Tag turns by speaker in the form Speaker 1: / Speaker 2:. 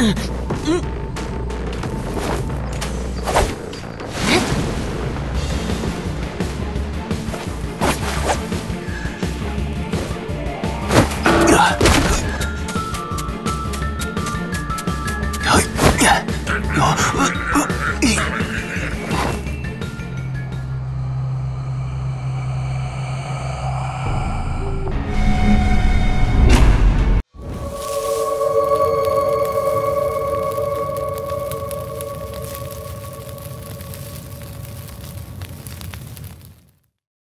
Speaker 1: Ugh. Oh.